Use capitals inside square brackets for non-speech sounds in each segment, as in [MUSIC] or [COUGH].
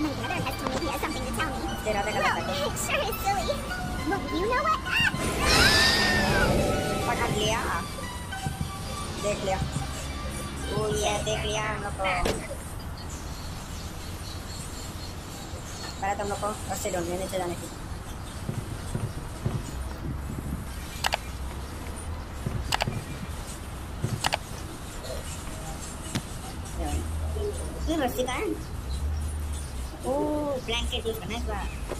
My brother has told me he has something to tell me. तेरा देखा Well, था it sure is silly. Well, you know what? Ah! पकड़ लिया देख लिया ओ ये देख लिया हम लोग को पहले तो हम लोग को रस्सी ढूंढनी है नीचे जाने की ये रस्सी का है ओ Blanket use करना है इस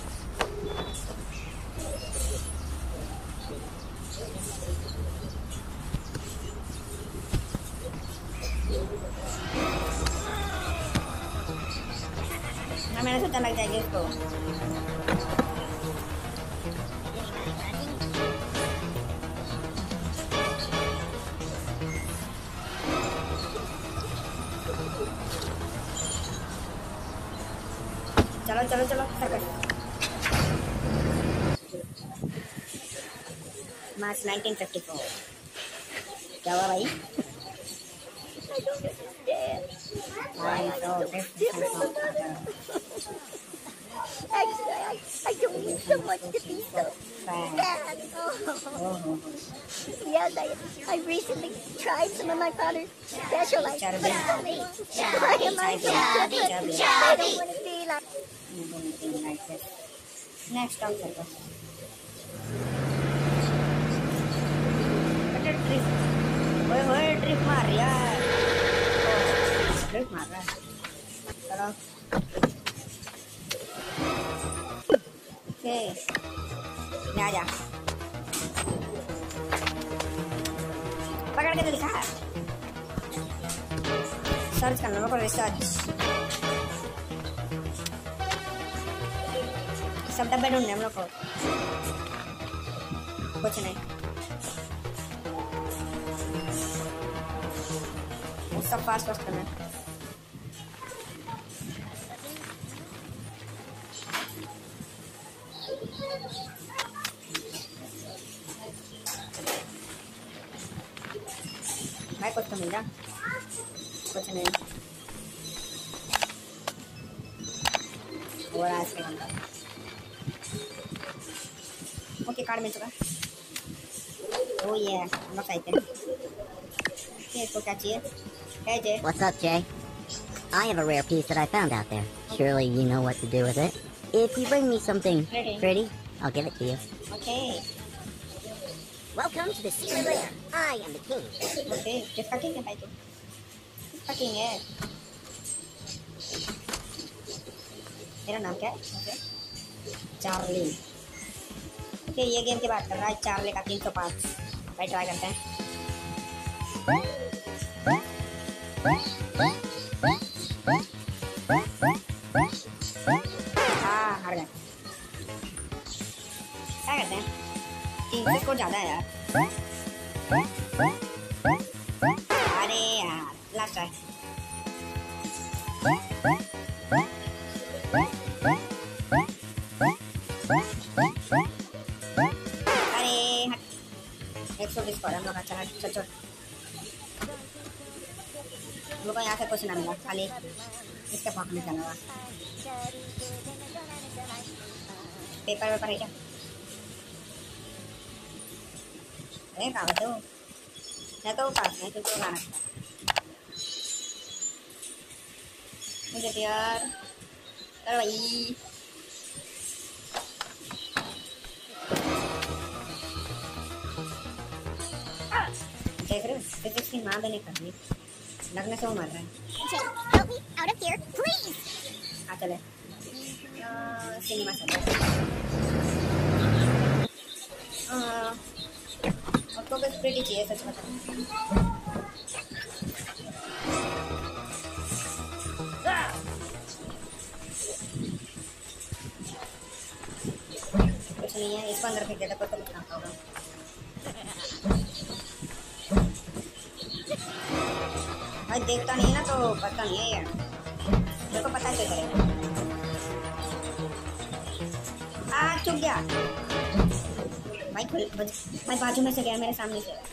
चलो चलो चलो सर्कस मार्च 1954 क्या हुआ भाई I saw this Actually, I, I don't need so much to be so fan. bad. [LAUGHS] Oh. Oh, Yes, I, I recently tried some of my father's special ice Chubby. cream. Why [LAUGHS] am I so Chubby, different? chubby. I don't want to be this. Next stop circus. But a ओए ओए drift मार रही है drift मार रहा है चलो okay यहाँ जा पकड़ के तो दिखा सर्च करना मेरे को सब डब्बे ढूँढने हम लोग को कुछ नहीं सब फास्ट फास्ट करना है ओ ये हम लोग सही थे ये इसको क्या चाहिए है Jay What's up, Jay? I have a rare piece that I found out there. Surely you know what to do with it. If you bring me something Pretty. pretty, I'll give it to you. Okay Welcome to the secret lair. I am the king. Okay किसका king है भाई तू किसका king है मेरा नाम क्या है ओके चार्ली ओके ये गेम की बात कर रहा है चार्ली का तीन सौ पाँच भाई ट्राई करते हैं हाँ पर हम लोग अच्छा चल चल हम लोग को यहाँ से कुछ ना मिला खाली इसके पॉकेट में चला हुआ पेपर वेपर है क्या अरे कहाँ बचे हो मैं तो पास में क्योंकि गाना मुझे तो यार अरे भाई फिजिक्स की माँ नहीं कर रही लगने से वो मर रहा है. हाँ चले सिनेमा चले उसको बस प्रीटी चाहिए सच बता कुछ नहीं है इसको अंदर फेंक देता कोई तो नुकसान होगा देखता नहीं ना तो पता नहीं है यार मेरे को पता चल जाएगा आ चुप गया भाई भाई बाजू में से गया मेरे सामने से कुछ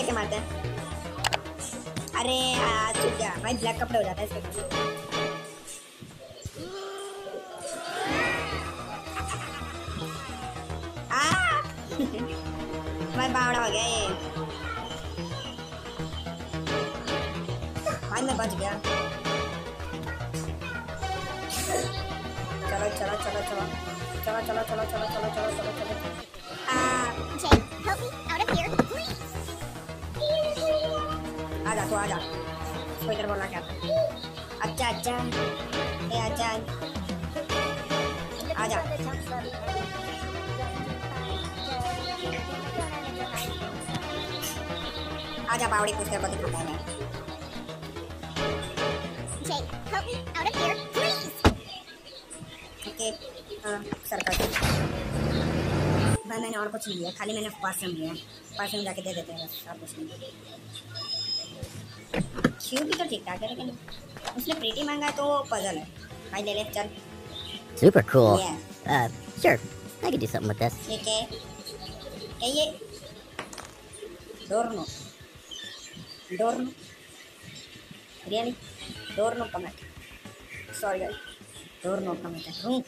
ये के मारते हैं। अरे गया। भाई ब्लैक कपड़े हो जाता है इसके भाई, बावड़ा हो गया ये। भाई, मैं बच गया। चलो चलो चलो चलो। चलो चलो चलो चलो चलो आजा कोई इधर बोलना क्या? अच्छा अच्छा। ए अच्छा। आजा आजा बावड़ी कुछ तेरे को दिखाता है मैं Jake, help me out of here, please. Okay circle भाई मैंने और कुछ नहीं लिया। खाली मैंने परफ्यूम लिया। परफ्यूम जाके दे देते हैं और कुछ नहीं। क्यों भी तो ठीक ठाक है लेकिन उसने प्रीटी मांगा है तो वो पजल है भाई ले ले चल Super cool. Yeah. Uh, sure. I could do something with this. ये है? क्या ये डोरनो डोरनो रियली डोरनो कमेंट सॉरी गाइस डोरनो कमेंट रूम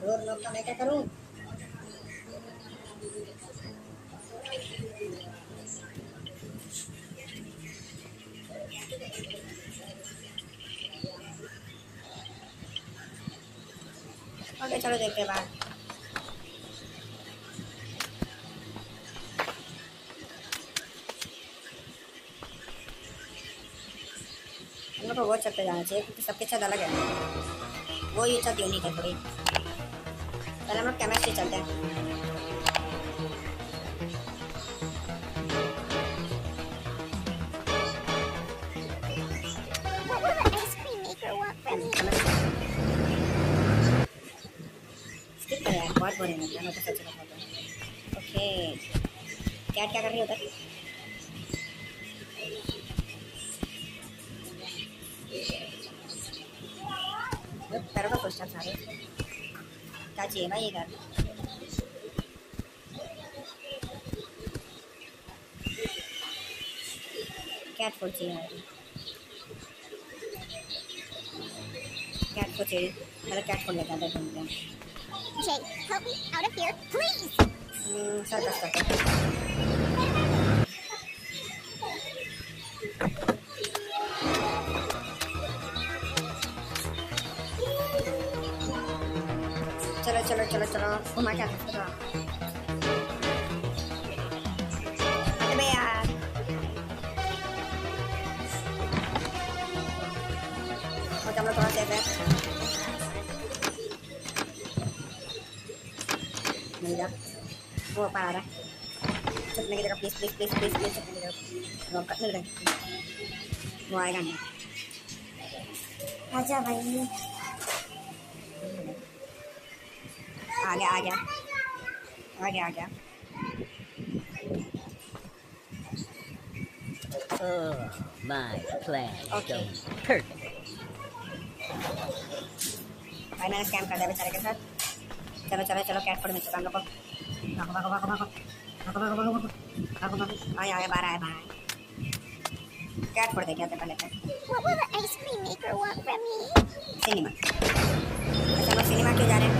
डोरनो कमेंट करूँ देखते हैं बाहर हम लोग को वो छत जाना चाहिए क्योंकि सबके छत अलग है वो ये छत यूनिक है थोड़ी पहले हम लोग कैमरे से चलते हैं मैं तो सच में बोल ओके कैट क्या कर रही है? उधर ये पैरों का क्वेश्चन सारे। क्या चाहिए भाई ये कर कैट फ़ूड चाहिए कैट फ़ूड चाहिए? मतलब कैट फ़ूड लेकर आते Jake, help me out of here, please. Hmm, circus करते हैं चलो चलो चलो चलो घुमा क्या वो ऊपर आ रहा है। छुपने की जगह please please please please please छुपने की जगह। कर मिल रहा वो आएगा नहीं। आजा भाई। आ गया आ गया। आ गया आ गया। Oh, my plan Okay. going perfect. भाई मैंने स्कैम कर दिया बेचारे के साथ। चलो चलो चलो कैट फ़ूड मिल चुका हम लोग को। भागो भागो भागो भागो भागो भागो भागो भागो भागो भागो आया आया बाहर आया बाहर आया कैट फ़ूड देखे पहले What will the ice cream maker want from me? Cinema लोग सिनेमा क्यों जा रहे हैं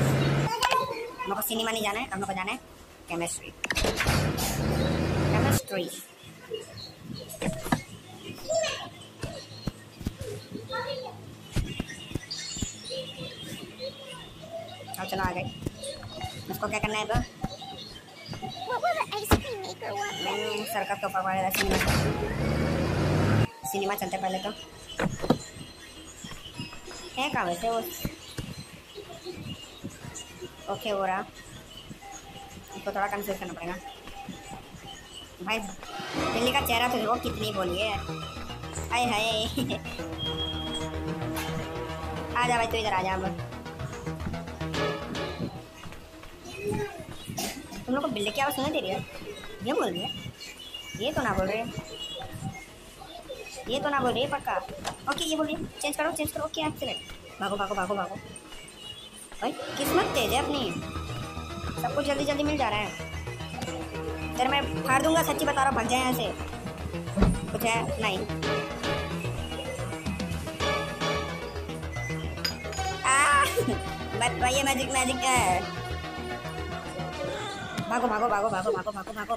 हम लोग को सिनेमा नहीं जाना है हम लोग को जाना है केमिस्ट्री केमिस्ट्री चलो आ गए उसको क्या करना है the हम्म, सर्कस तो पकड़ा सिनेमा सिनेमा चलते पहले तो है कहाँ वैसे वो ओके हो रहा इसको थोड़ा कंफ्यूज करना पड़ेगा भाई दिल्ली का चेहरा तो देखो कितनी बोली है हाय हाय आ जा भाई तू इधर आ जा तुम लोग को बिल्ली की आवाज़ सुनाई दे रही है ये बोल रही ये तो ना बोल रहे ये तो ना बोल रही पक्का? ओके, ये बोल रही चेंज करो चेंज करो। ओके एक्सीलेंट भागो भागो भागो भागो। भाई, किस्मत तेज है अपनी। सब कुछ जल्दी जल्दी मिल जा रहा है। तेरे मैं फाड़ दूँगा, सच्ची बता रहा भाग जाए यहाँ से। कुछ है? नहीं। [LAUGHS] बट भाई मैजिक मैजिक है। भागो भागो भागो भागो भागो भागो भागो।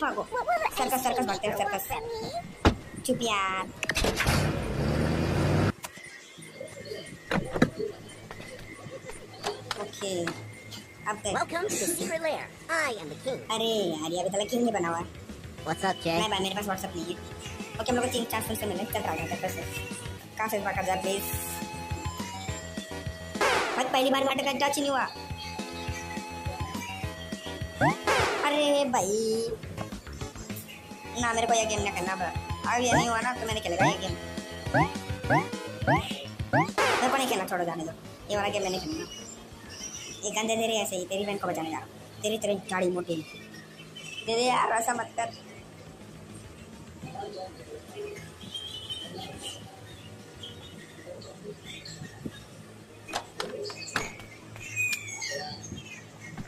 भागो। सर्कस सर्कस भागते हैं सर्कस। चुप यार ओके। अब Welcome to the secret lair. I am the king. अरे यार ये अभी तक क्यों नहीं बना हुआ। What's up, Jay? मैं भाई मेरे पास व्हाट्सएप नहीं है। ओके हम लोग को तीन चार से मिले। चल आ गया फिर से। कहाँ से बात कर जा प्लीज़ भाई पहली बार नाटक का टच नहीं हुआ? अरे भाई ना मेरे को ये गेम नहीं करना अब अब ये नहीं हुआ ना तो मैंने खेलेगा ये गेम मेरे को नहीं खेलना छोड़ो जाने दो ये वाला गेम मैंने खेलना ये गंदे तेरे ऐसे ही तेरी बहन को बचाने जा तेरी तेरी गाड़ी मोटी दे दे यार ऐसा मत कर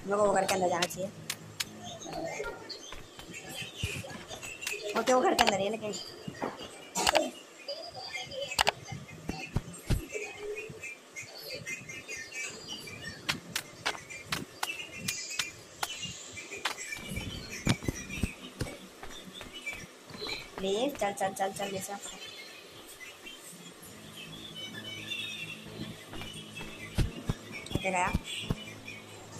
लोगों को वो घर के अंदर जाना चाहिए ओके वो घर के अंदर है लेकिन प्लीज़ चल चल चल चल जैसा ओके गया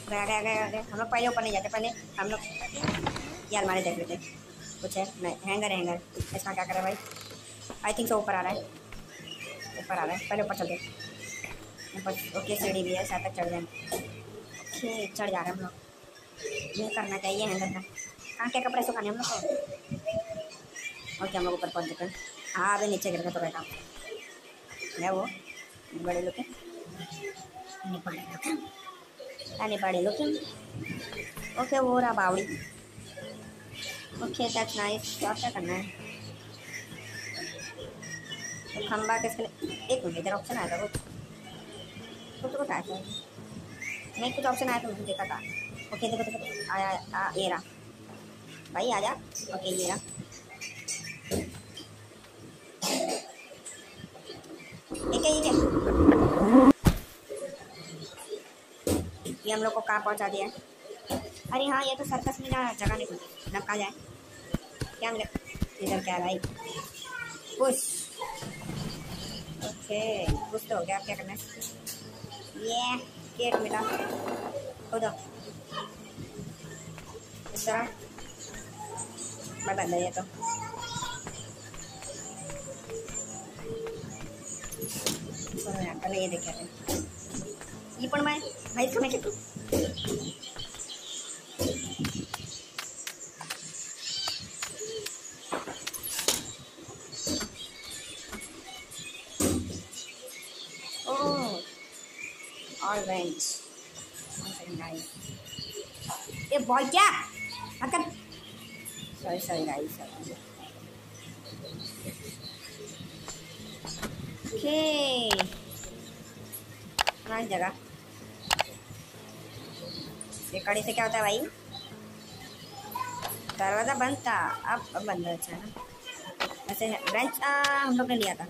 गया गया गया हम लोग पहले ऊपर नहीं जाते पहले हम लोग ये अलमारी देख लेते कुछ है, नहीं, हैंगर हैंगर। इसका क्या करे भाई? आई थिंक सो ऊपर आ रहा है। ऊपर आ रहा है। पहले ऊपर चलते ऊपर, ओके, सीढ़ी भी है शायद तक चढ़ जाए ओके, चढ़ जा रहे हैं हम लोग। ये करना चाहिए हैंगर का कहाँ क्या कपड़े सुखाने हम लोग को? ओके हम लोग ऊपर पहुँच चुके हैं? हाँ अभी नीचे गिर गए तो बैठा है वो? बड़े लोग के बड़े लोग ओके, वो रहा बावड़ी। ओके दैट्स नाइस तो अब क्या करना है तो खंबा किसके लिए एक मिनट इधर ऑप्शन आया था कुछ कुछ कुछ आया नहीं कुछ ऑप्शन आया था मुझे देखा था ओके देखो देखो, आया आ, ये रहा भाई आ जा ओके ये रहा ठीक है ठीक है ये हम लोग को कहाँ पहुँचा दिया है? अरे हाँ ये तो सर्कस में ना जगह नहीं खुलती नब जाए? क्या मिले? इधर क्या भाई? पुश। ओके, पुश तो हो गया क्या करना ये, केक मिला। खुद इस तरह। मैं बंद ये तो। पहले ये देखे ये पण मैं भाई, इसका ये बॉय क्या? अकर sorry sorry guys sorry okay nice जगह। ये कड़ी से क्या होता है भाई? दरवाज़ा बंद था अब अब बंद है अच्छा है ना? ऐसे बेंच हम लोग ने लिया था।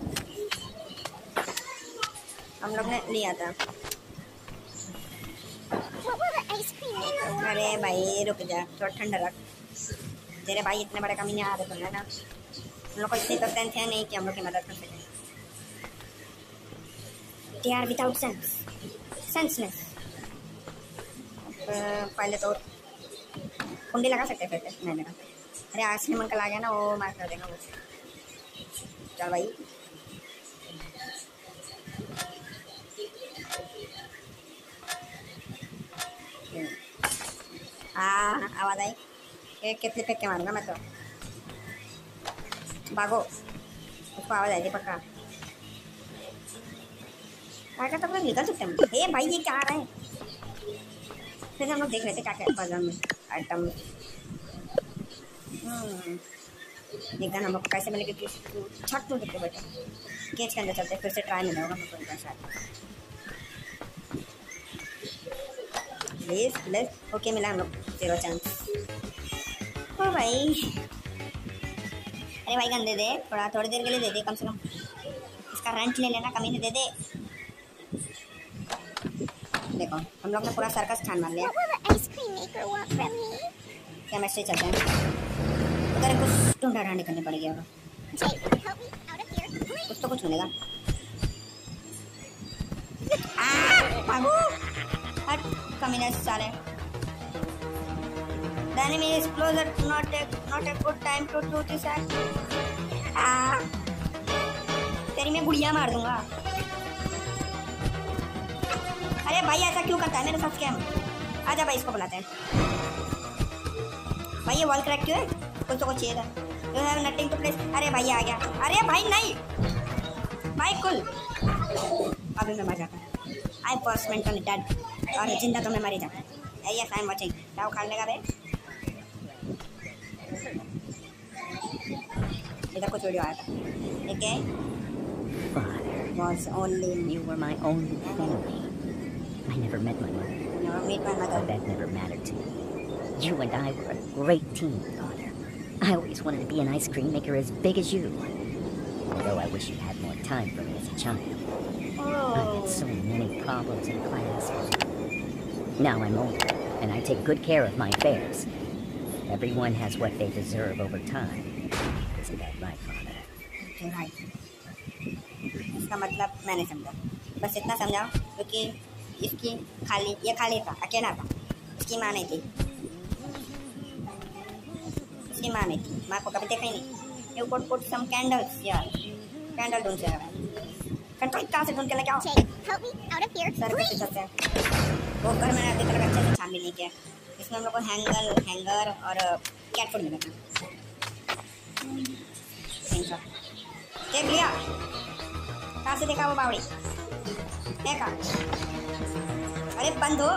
हम लोग ने लिया था। अरे भाई, रुक जा, थोड़ा ठंडा रख। तेरे भाई इतने बड़े कमी नहीं आ रहे तो है ना, हम लोग को इतनी तो सेंस है नहीं कि हम लोग की मदद कर सकें। They are without sense senseless पहले तो कुंडी लगा सकते फिर नहीं लगा अरे आज से मन कल आ गया ना, वो मार कर देगा वो। चल भाई। हाँ आवाज़ आई एक कितने फेंक के मारूँगा मैं तो भागो उसको आवाज़ आई थी पक्का करता तो निकल सकते हैं हे भाई ये क्या आ रहा है फिर हम लोग देख रहे थे क्या क्या बाज़ार में आइटम एक गन हम लोग कैसे मिलेगी कि छट टूट के बैठे केज के अंदर चलते फिर से ट्राई मिला होगा हमको इनका शायद प्लीज़ प्लीज़ ओके मिला हम लोग ज़ीरो चांस ओ भाई अरे भाई गन दे दे थोड़ा थोड़ी देर के लिए दे दे कम से कम इसका रेंट ले लेना कमी नहीं दे दे देखो हम लोग ने पूरा सर्कस छान मार लिया me? केमिस्ट्री चलते हैं उधर कुछ ढूंढा ढांडी करनी पड़ेगी अब. कुछ तो कुछ मिलेगा कमीने साले Enemy is closer. Not a not a good time to do this. आ, तेरी मैं गुड़िया मार दूँगा। अरे भाई ऐसा क्यों करता है? मेरे साथ स्कैम आजा भाई इसको बुलाते हैं। भाई ये वॉल क्रैक क्यों है? कुछ तो कुछ चाहिए था। You have nothing to place अरे भाई आ गया। अरे भाई नहीं। भाई कुल अभी मैं मर जाता आई पर्स मेंटली डेड और ज़िंदा तो मैं मर ही जाता यस आई एम वाचिंग क्या उखाड़ने का बे इधर कुछ वीडियो आया था ठीक है Father, was only you were my only family. I never met my mother. never meet my But mother that never mattered to me. You and I were a great team, Father. I always wanted to be an ice cream maker as big as you. Although I wish you had more time for me as a child. I had so many problems in class. Now I'm older, and I take good care of my affairs. Everyone has what they deserve over time. इसका मतलब मैंने समझा। बस इतना समझाओ क्योंकि इसकी खाली ये खाली था अकेला था। इसकी माँ नहीं थी। इसकी माँ नहीं थी। माँ को कभी देखा ही नहीं। You could put some candles यार। कैंडल ढूंढ से कंट्रोल कहाँ से ढूंढ के लेके आओ Jake, help me out of here, sir कैसे चलते हैं वो घर मैंने अभी तक अच्छे से छान भी नहीं किया। इसमें हम लोग को हैंगर हैंगर और कैट फ़ूड मिला था Thank you. देख लिया कहाँ से देखा वो बावड़ी देखा अरे बंद हो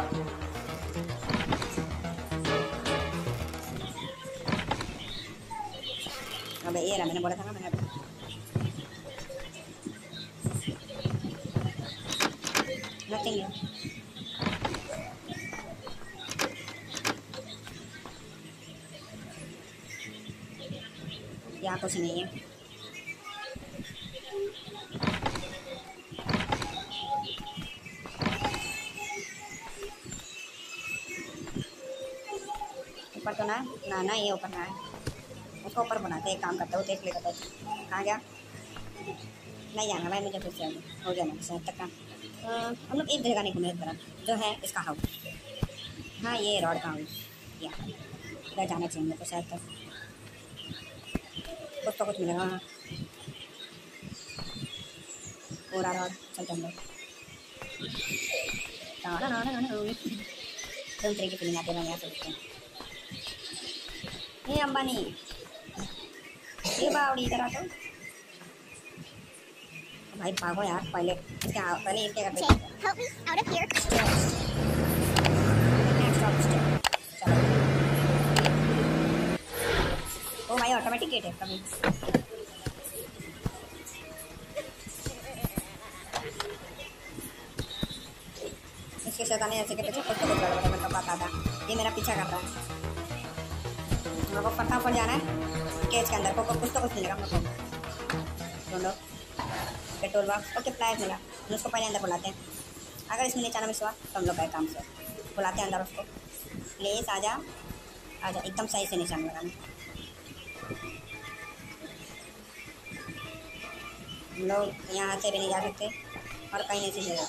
अबे ये रहा मैंने कुछ नहीं है ऊपर तो ना ना ना ये ऊपर ना है उसको ऊपर बनाते एक काम करता हूँ देख लेगा तो कहाँ गया? नहीं जाना भाई मुझे फिर से हो जाना शहर तक का। हम लोग एक जगह नहीं घूमे तरफ़, जो है इसका हाउस। हाँ ये रॉड का हाउस। या, इधर जाना चाहिए मेरे को शहर तक। कुछ तो कुछ मिलेगा हाँ। पूरा रॉड चलते हम लोग फ़िल्म की फ़िल्म आती है यहाँ से देखते हैं। ये अंबानी। ये बावड़ी आ तो भाई भागो यार पहले आ- पहले इनके करते Jake, भाई ऑटोमेटिक गेट है कभी इसके शैतानी के पीछे मतलब ये मेरा पीछा कर रहा है। लोग को फटाफट जाना है केज के अंदर। को कुछ तो कुछ मिलेगा लोग को। ढूंढो। पेट्रोल बॉक्स ओके प्लायर्स मिला हम उसको पहले अंदर बुलाते हैं। अगर इसमें नीचे आना मिस हुआ तो हम लोग काम से। बुलाते हैं अंदर उसको। प्लीज़ आ जा आ जा एकदम सही से निशान लगाना। हम लोग यहाँ से भी नहीं जा सकते और कहीं नहीं से जा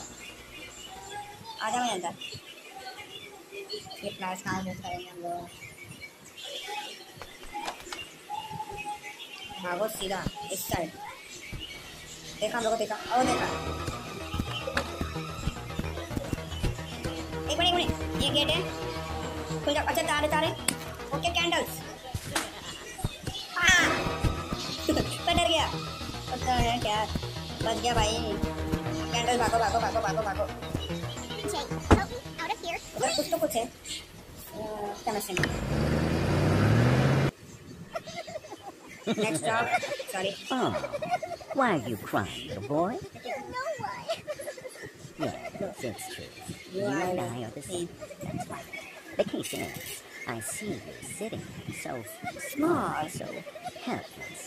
आ जा मैं अंदर ये फ्लैश कहाँ यूज़ करेंगे हम लोग। भागो सीधा, इस साइड देखा, हम लोग देखा। और देखा। एक मिनट एक मिनट। ये गेट है। खुल जाओ। अच्छा तारे तारे। ओके कैंडल्स हाँ। [LAUGHS] मैं डर गया। पता है क्या बच गया भाई कैंडल भागो भागो भागो भागो भागो Jay, help me out of here. उधर कुछ तो कुछ है अह, क्या मैं सुन next stop sorry Oh, why are you crying, little boy? No why. Yes, it's true. You You are and the I are the same. That's right. The case is, I see you sitting there so small, so helpless.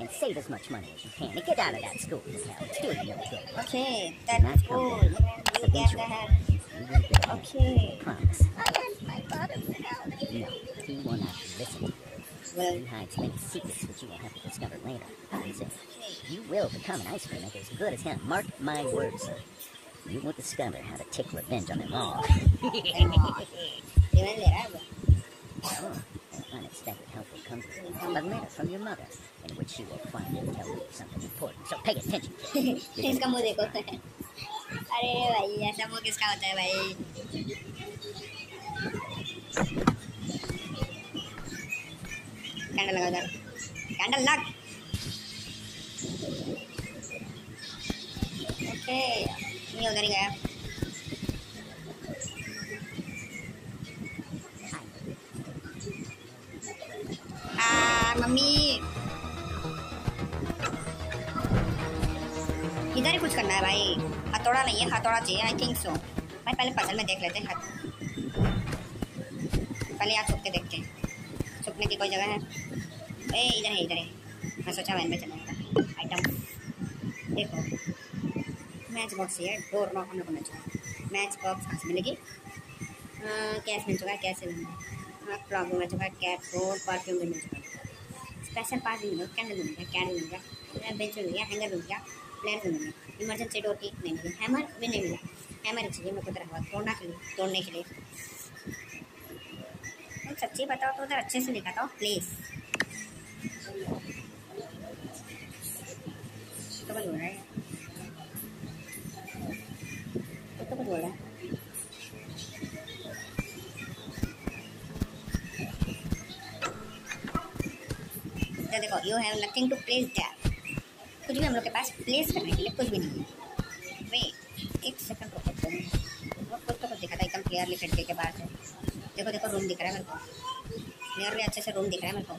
and save as much money as you can and get out of that school just now. It's doing really good. Okay, that's not cool. Coming. You gotta. Okay. Promise. I asked my. No, he will not listen. Well, he hides many secrets which you will have to discover later. Listen, you will become an ice cream maker as good as him. Mark my words. You will discover how to take revenge on them all. [LAUGHS] an unexpected help will come to you. A letter from your mother, in which she will finally tell you something important. So pay attention. kid. इसका मुंह देखो अरे भाई ऐसा मुंह किसका होता है भाई कैंडल लगा उधर कैंडल लग ओके ये उधर ही गया मम्मी। इधर ही कुछ करना है भाई। हथौड़ा नहीं है, हथौड़ा चाहिए आई थिंक सो भाई, पहले पजल में देख लेते हैं। पहले यहाँ छुप के देखते हैं। छुपने की कोई जगह है? ए, इधर है इधर है। मैं सोचा वैन में चला आइटम देखो। मैच बॉक्स है डोर नॉक हम लोग मिल चुका है मैच बॉक्स कहाँ से मिलेगी? कैश मिल चुका है कैश से मिल चुका है कैट रोड परफ्यूम भी मिल चुका है। स्पेशल पास भी मिलेगा कैंडल मिल गया कैंडल मिल गया बेंच मिल गया हैंगर मिल गया प्लेयर मिल गया इमरजेंसी डोर ठीक नहीं मिली हैमर भी नहीं मिला हैमर चाहिए मेरे को उधर हुआ तोड़ना के लिए तोड़ने के लिए सच्ची बताओ तो उधर अच्छे से दिखाता हूँ please you have nothing to place that कुछ भी हम लोग के पास प्लेस करने के लिए कुछ भी नहीं है। वेट एक सेकंड रुको तुम वो कुछ तो कुछ दिखा था, एकदम क्लियरली खिड़की के बाहर से। देखो देखो रूम दिख रहा है मेरे को। क्लियरली अच्छे से रूम दिख रहा है मेरे को।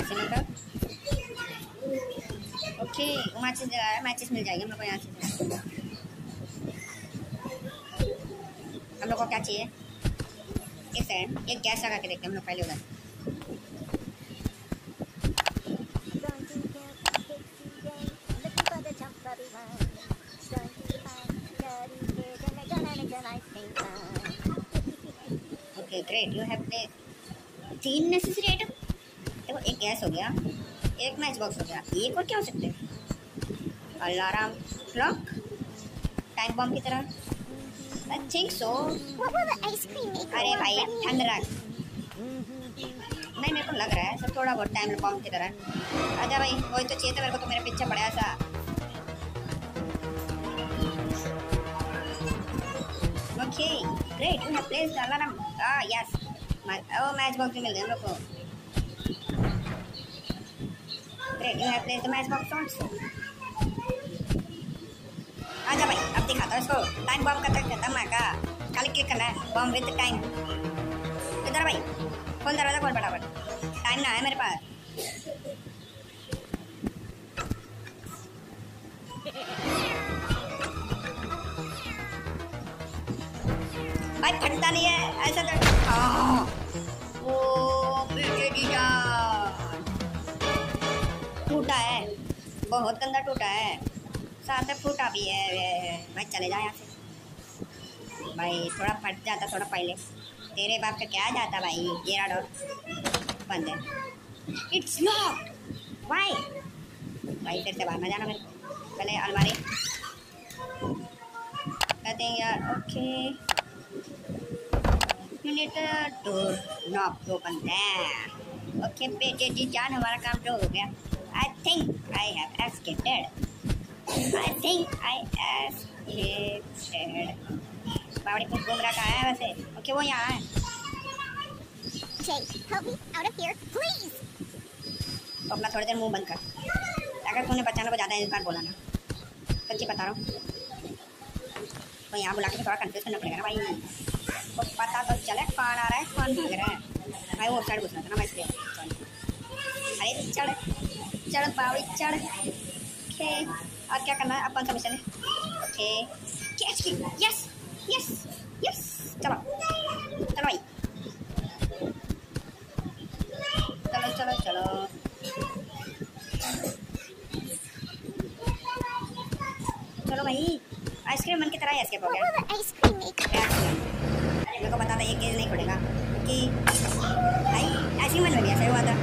ऐसे मतलब? ओके मैचेस जगह है मैचेस मिल जाएगी हम लोग को यहाँ से। हम लोग को क्या चाहिए? एक सेकंड एक गैस लगा के देखते हैं हम लोग पहले उधर। Okay great you have play तीन नेसेसरी आइटम देखो एक गैस हो गया एक मैच बॉक्स हो गया। एक और क्या हो सकते हैं? अलार्म क्लॉक टाइम बम की तरह। आई थिंक सो the अरे भाई ठंड रख। नहीं मेरे को लग रहा है सब थोड़ा बहुत टाइम बम की तरह। अच्छा भाई वही तो चाहिए था मेरे को तो मेरे पीछे पड़ा सा okay great you have placed alarm ah yes. Oh match box भी मिल गया हम लोग को। Great you have placed the match box also आजा भाई, अब दिखाता हूँ इसको। टाइम बम का तक धमाका खाली क्लिक करना है बम विद टाइम इधर भाई, खोल दरवाज़ा खोल फटाफट। टाइम ना है मेरे पास। भाई, फटता नहीं है, ऐसा तो! ओ टूटा है, बहुत गंदा टूटा है। साथ में फूटा भी है भाई, चले जाए यहाँ से। भाई, थोड़ा फट जाता, थोड़ा पहले। तेरे बाप का क्या जाता भाई ये डोर। बंद है। इट्स लॉक भाई भाई फिर से बाहर ना जाना मेरे को। पहले अलमारी। कहते हैं यार ओके ओके बेटे जी जान हमारा काम तो हो गया। I think I have I think I बावड़ी घूम रहा कहाँ है वैसे। ओके वो यहाँ है। Jay, help me out of here, please. तो अपना थोड़ी देर मुँह बंद कर। अगर तूने बचाना को ज़्यादा इस बार बोला ना। सच्ची बता रहा हूँ। तो यहाँ बुला के थोड़ा कंफ्यूज करना पड़ेगा ना भाई तो पता तो चले कौन आ रहा है कौन भाग रहा है भाई वो साइड घुसना था ना मैं इसलिए अरे चढ़ चढ़ बावड़ी चढ़ ओके और क्या करना है अपन सब मिशन है ओके यस यस यस चलो चलो भाई चलो चलो चलो चलो भाई आइसक्रीम मन की तरह एस्केप हो गया cream make? मेरे को पता था ये केस नहीं खुलेगा कि भाई ऐसी मन में भी ऐसा हुआ था